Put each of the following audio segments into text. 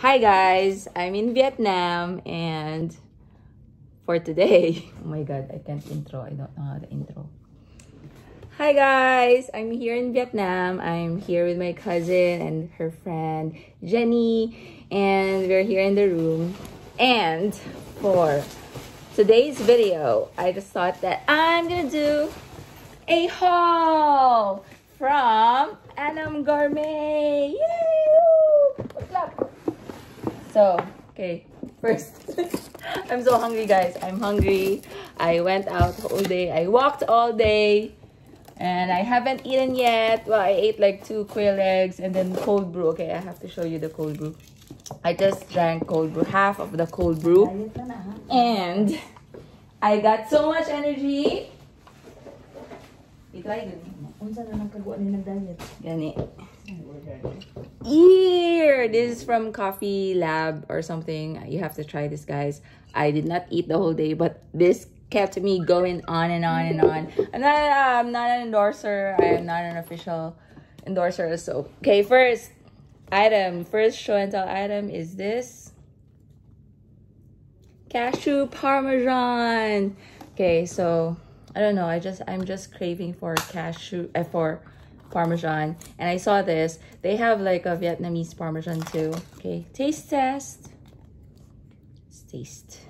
Hi guys, I'm in Vietnam and for today, oh my god, I can't intro. I don't know how to intro. Hi guys, I'm here in Vietnam. I'm here with my cousin and her friend Jenny and we're here in the room. And for today's video, I just thought that I'm gonna do a haul from Annam Gourmet. Yay! So, okay, first, I'm so hungry, guys. I'm hungry. I went out all day. I walked all day. And I haven't eaten yet. Well, I ate like two quail eggs and then cold brew. Okay, I have to show you the cold brew. I just drank cold brew, half of the cold brew. And I got so much energy. I-try gani. Unsa na nagkagawa ni? Gani. Here! This is from Coffee Lab or something. You have to try this, guys. I did not eat the whole day, but this kept me going on and on and on. I'm not, uh, I'm not an endorser. I am not an official endorser. So, okay, first item, first show and tell item is this cashew parmesan. Okay, so I don't know. I just I'm just craving for cashew uh, for parmesan, and I saw this. They have like a Vietnamese parmesan too. Okay, taste test. Let's taste.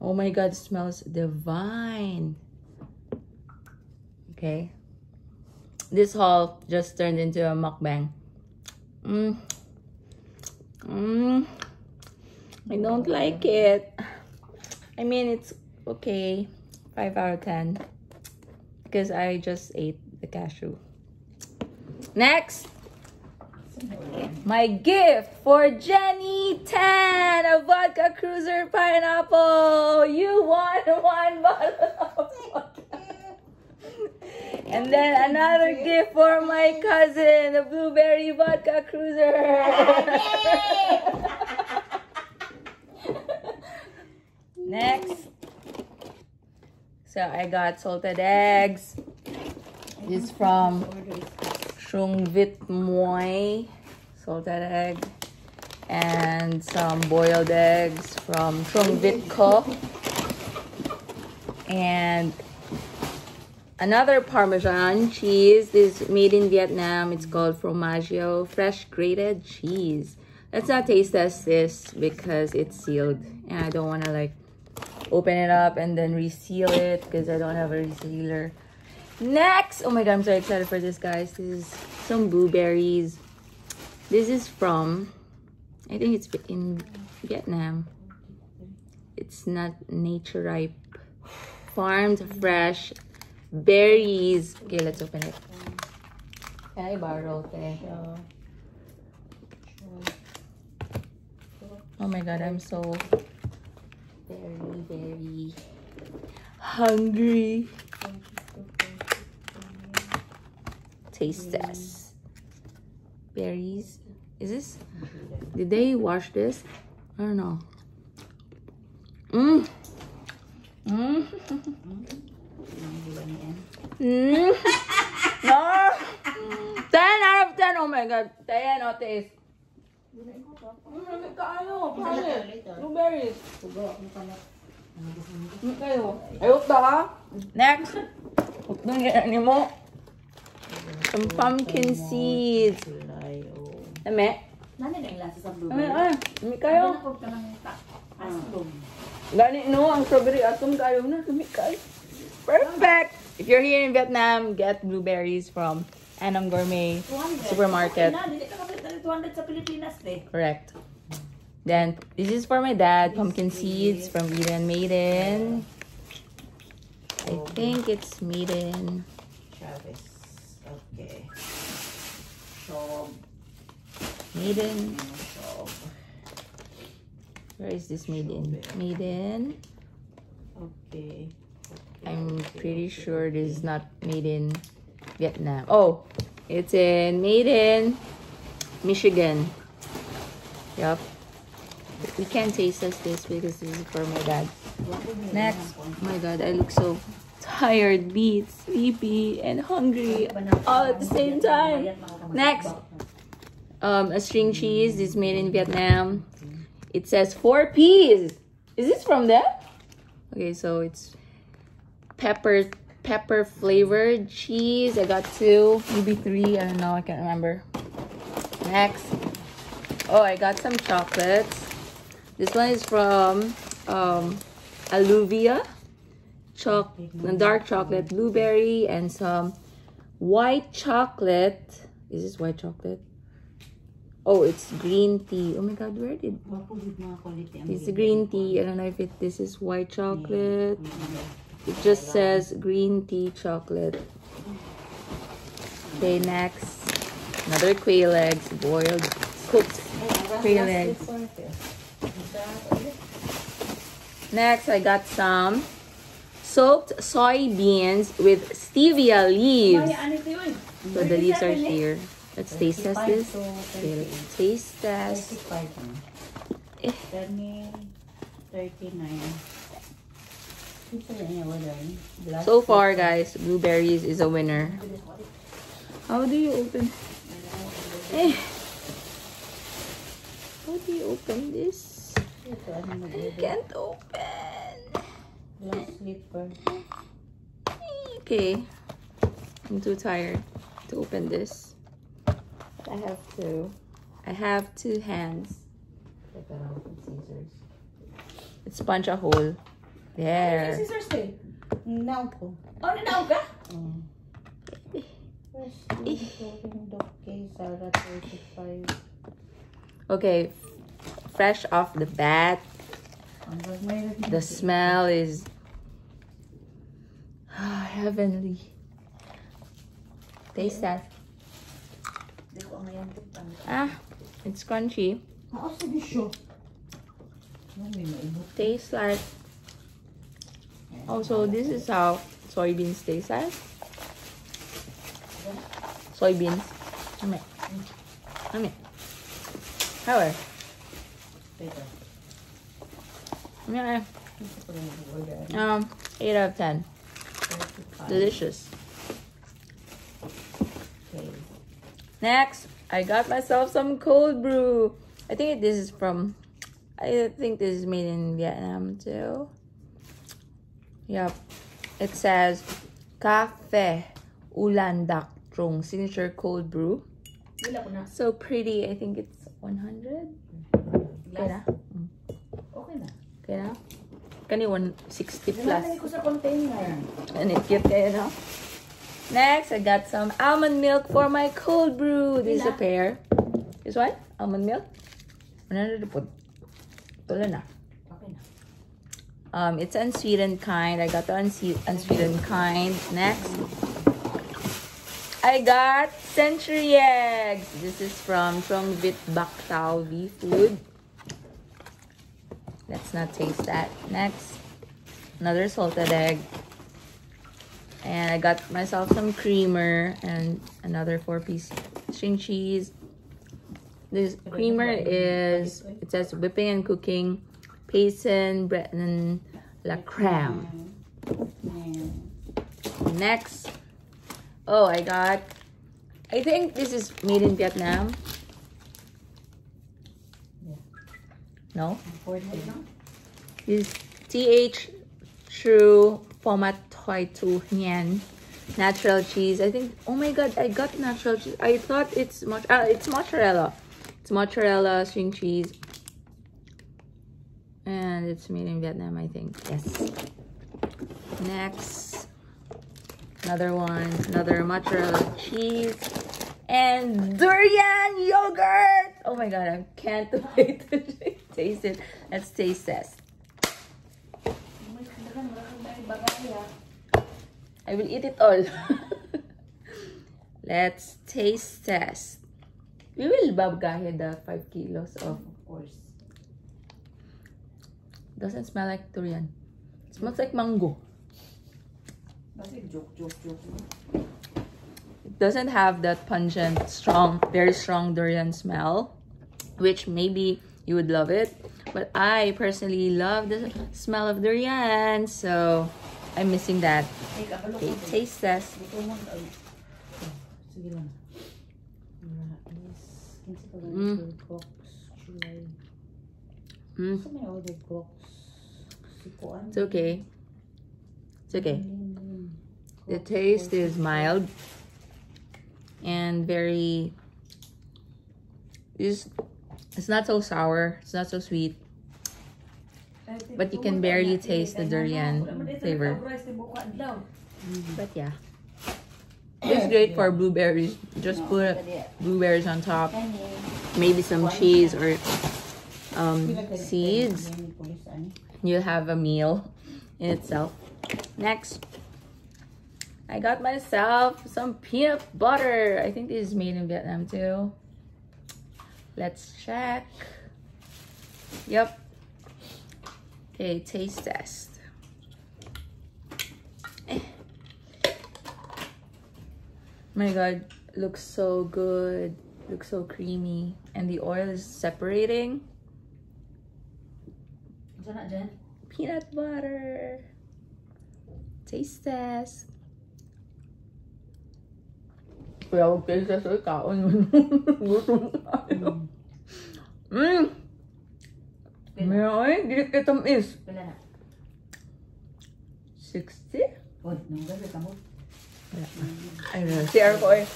Oh my god, smells divine. Okay. This haul just turned into a mukbang. Mmm. Mmm. I don't like it. I mean, it's okay. 5 out of 10. Because I just ate the cashew. Next. My gift for Jenny 10, a vodka cruiser pineapple. You won one bottle of. And then another gift for my cousin, the blueberry vodka cruiser. Next. So I got salted eggs. Is from Trung Vit Moi salted egg and some boiled eggs from Trung Vit Co. And another Parmesan cheese. Is made in Vietnam. It's called Fromaggio Fresh Grated Cheese. Let's not taste test this because it's sealed. And I don't want to like open it up and then reseal it because I don't have a resealer. Next, oh my god, I'm so excited for this, guys. This is some blueberries. This is from, I think it's in Vietnam. It's not nature ripe. Farmed fresh berries. Okay, let's open it. Can I borrow it? Oh my god, I'm so very, very hungry. Taste test. Mm. Berries. Is this? Did they wash this? I don't know. Mmm. Mmm. Mmm. No. 10 out of 10. Oh my god. 10 out of 10. Kayo, Blueberries. Kayo. Ayok ta ka? Next. Utong ni mo. Some pumpkin seeds. Ame? Nani na yung lasa sa blue? Ame, ay. Ame kayo. Ano ka ng aslong? Gani no, ang strawberry atom kayo na. Ame kayo. Perfect. If you're here in Vietnam, get blueberries from Annam Gourmet Supermarket. Na, dili ka kapit na 200 sa Pilipinas, eh. Correct. Then, this is for my dad. Pumpkin seeds from Eden Maiden. I think it's Maiden. Travis. Okay. Shob. Maiden. Shob. Where is this Maiden? Maiden. Okay. I'm pretty sure this is not maiden Vietnam. Oh, it's in Maiden, Michigan. Yup. We can't taste this because this is for my dad. Next. Oh my god, I look so tired, beat, sleepy, and hungry all at the same time. Next. um, a string cheese. is made in Vietnam. It says four P's. Is this from them? Okay, so it's pepper pepper flavored cheese. I got two, maybe three. I don't know. I can't remember. Next. Oh, I got some chocolates. This one is from um, Alluvia. Choc dark chocolate, blueberry, and some white chocolate. Is this white chocolate? Oh, it's green tea. Oh my god, where did it's green tea? I don't know if it this is white chocolate. It just says green tea chocolate. Okay, next. Another quail eggs, boiled, cooked quail eggs. Next, I got some soaked soybeans with stevia leaves. Maya, ano ito yun? So the leaves are 37 here. Let's taste test this. Okay, let's taste test. Eh. 39. Ito yan yung wala yun. Glass So far, guys, blueberries is a winner. How do you open? Eh. How do you open this? Ito, ano mo I can't open. Slipper. Okay. I'm too tired to open this. I have to. I have two hands. Teka lang, with scissors. Let's punch a hole. There. Scissors eh. Now po. Oh, nanaw ka? Mm. First, including the case, Sarah 35. Okay. Fresh off the bat. The smell is heavenly. Taste that. Ah, it's crunchy. Tastes like. Also, this is how soybeans taste like. Soybeans. Ame. Ame. How are? Teka. Yeah. Ito ko rin mag-order. Um, 8 out of 10. Delicious. Okay. Next, I got myself some cold brew. I think this is from, I think this is made in Vietnam too. Yep. It says Cafe Ulan Dak Trung Signature Cold Brew. Wala ko na. So pretty. I think it's 100. Okay na? Mm. Okay na? Kani 160 plus. Ko sa container. And it cute kayo, no? Next, I got some almond milk for my cold brew. This is a pair. This one? Almond milk? 100 po. Wala na. Um, it's unsweetened kind. I got the unswe- unsweetened kind. Next, I got century eggs. This is from Trong Vit Bak Tao V Food. Let's not taste that. Next, another salted egg. And I got myself some creamer and another four piece string cheese. This creamer is, it says whipping and cooking, payson, bread, and la creme. Next, oh, I got, I think this is made in Vietnam. No? 40 na. This TH True Format Toy Tu Nyan natural cheese. I think, oh my god, I got natural cheese. I thought it's much, uh, it's mozzarella. It's mozzarella string cheese. And it's made in Vietnam, I think. Yes. Next, another one, another mozzarella cheese. And durian yogurt! Oh my god, I can't wait to taste it. Let's taste test. May kailangan, wala kang may bagay ah. I will eat it all. Let's taste test. We will babgahe the 5 kilos of. Of course. Doesn't smell like durian. It smells like mango. Joke, joke, joke. It doesn't have that pungent, strong, very strong durian smell, which maybe you would love it. But I personally love the smell of durian, so I'm missing that. Okay, taste test. Gusto mo, ay. Sige lang. Rice Kinsa ka Mm. mm. Crocs, July. Sa may order Crocs. Sikuan. it's okay. It's okay. The taste is mild and very. It's, it's not so sour. It's not so sweet. But you can barely taste the durian flavor. But yeah, it's great for blueberries. Just put blueberries on top, maybe some cheese or um, seeds. Yan, pulis, ani. you have a meal in itself. Next, I got myself some peanut butter. I think this is made in Vietnam too. Let's check. Yep. Okay, taste test. Eh. My god, looks so good. Looks so creamy. And the oil is separating. peanut butter. Taste test. Kaya huwag taste test ay kaon yun. Gutom tayo. Mmm! May dili ka tamis. 60? I don't know. CR ko eh.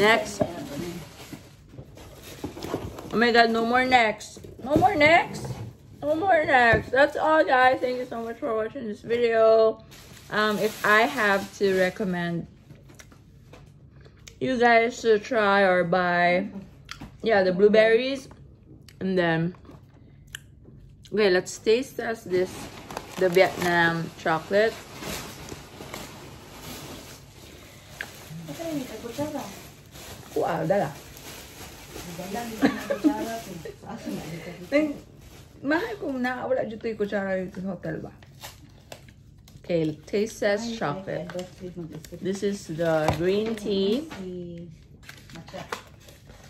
Next. Oh my god, no more next. No more next. No more next. That's all guys. Thank you so much for watching this video. Um, if I have to recommend you guys should try or buy, yeah, the blueberries. And then, okay, let's taste test this, the Vietnam chocolate. Wow, dala. Nang, mahal kung nakawala dito yung kutsara yung hotel ba? Okay, taste test chocolate. This is the green tea.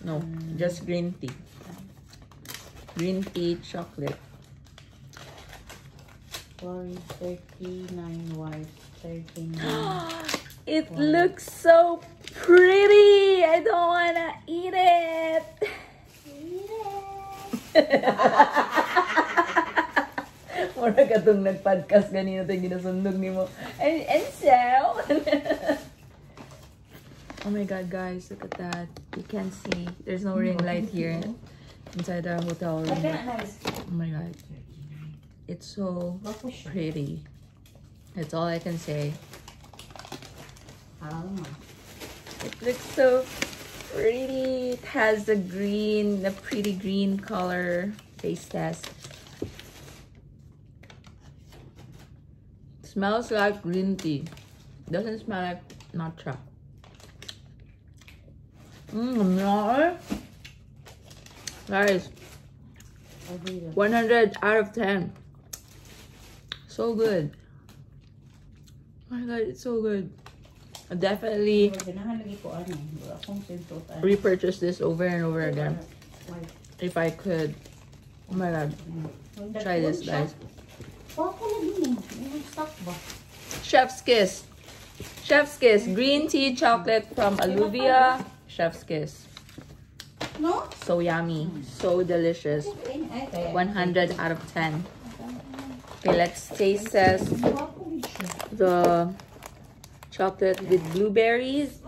No, mm. just green tea. Green tea chocolate. Sorry, 39 white, 39. It looks so pretty. I don't wanna eat it. eat it. Mura ka itong nag-podcast ganina ito ginasundog ni mo. And, and so... oh my god, guys, look at that. You can't see. There's no ring light here inside the hotel room. Oh my god. It's so pretty. That's all I can say. It looks so pretty. It has the green, the pretty green color. Taste test. Smells like green tea. Doesn't smell like matcha. Mmm. Guys, 100 out of 10. So good. Oh my god, it's so good. I definitely repurchase this over and over again if I could. Oh my god, try this, guys. Chef's Kiss. Chef's Kiss. Green tea chocolate from Alluvia. Chef's Kiss. No? So yummy. So delicious. 100 out of 10. Okay, let's taste test the chocolate with blueberries.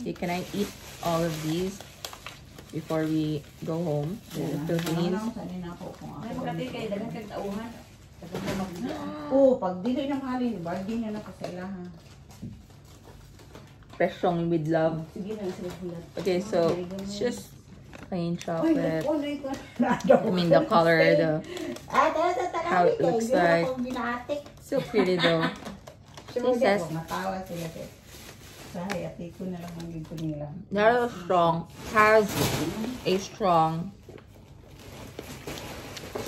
Okay, can I eat all of these before we go home to the Philippines? Oh, pag dili na mahalin, bargain na na ko sa ilaha. Fresh with love. Sige na sila bulat. Okay, so it's just plain Ay, chocolate. nakulay ko. I mean the color, the Ah, how it kay, looks di na like. akong binatik. so pretty though. Sure, Taste test. di ako, Natawa sila kay. Sahay, ati ko na lang ang gito nila. Not as strong. Has a strong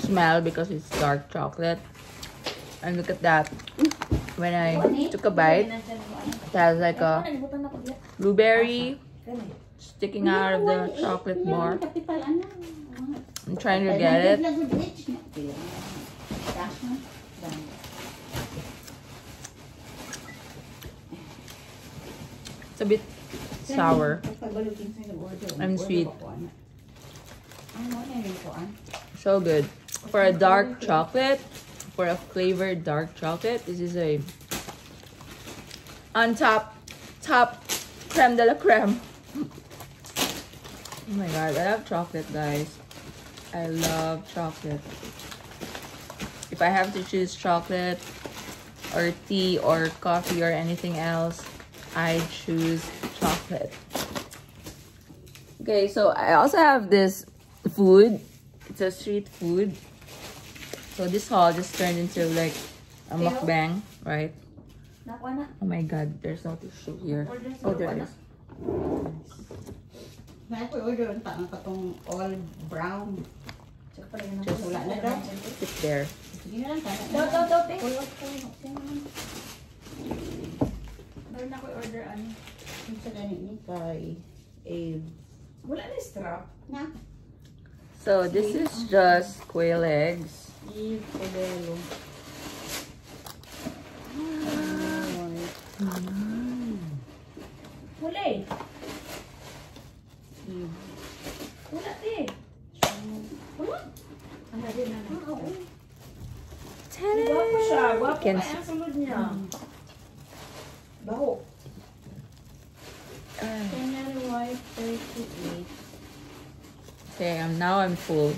smell because it's dark chocolate. And look at that. When I took a bite, it has like a blueberry sticking out of the chocolate bar. I'm trying to get it. A bit sour. And sweet. so good for a dark chocolate for a flavored dark chocolate this is a on top top creme de la creme oh my god i love chocolate guys i love chocolate if i have to choose chocolate or tea or coffee or anything else i choose chocolate okay so i also have this food it's a street food so this haul just turned into like a Pero- mukbang right oh my god there's no tissue here oh there nakuha it na. is Na ako order ang tanong ka tong all brown. Tsaka pala yun Just ako. wala na daw. sit there Sige na lang. Daw, daw, daw, Meron ako order ano. Yung sa ganit ni kay Abe. Wala na strap. Na? so this is just quail eggs Eve Odelo. Wala eh. Eve. Wala te. Wala. Ano din na Ah, oo. Gwapo siya. Gwapo Can- kaya ang sunod niya. Baho. Canary White 38. okay um, now i'm full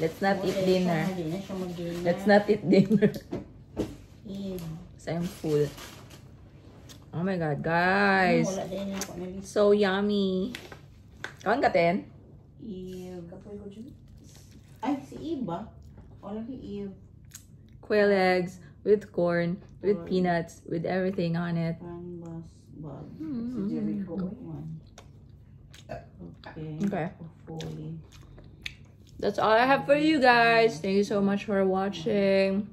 let's not eat dinner siya, Hindi na siya mag-dinner. let's not eat dinner Eve. so i'm full oh my god guys Wala din na ako na so yummy kawan ka ten Eve. Kapoy ko dyan. Ay, si Eve ba? Wala si Eve. quail eggs with corn with Corn. peanuts with everything on it. Mm. Si Okay. That's all I have for you guys. Thank you so much for watching.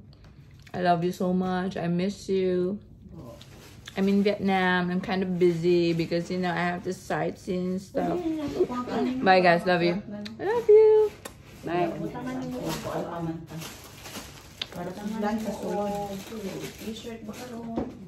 I love you so much. I miss you. I'm in Vietnam. I'm kind of busy because you know I have to sightsee and stuff. Bye, guys. Love you. I love you. Bye. Para Tangan lang sa sulod. T-shirt ba karoon?